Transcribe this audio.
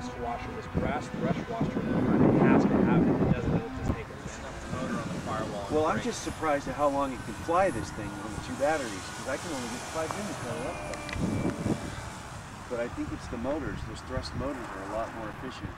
dust washer, this brass thrust washer, has to have it. It doesn't, it'll just take a Well, I'm just surprised at how long it can fly this thing on the two batteries, because I can only get five minutes out of that. But I think it's the motors. Those thrust motors are a lot more efficient.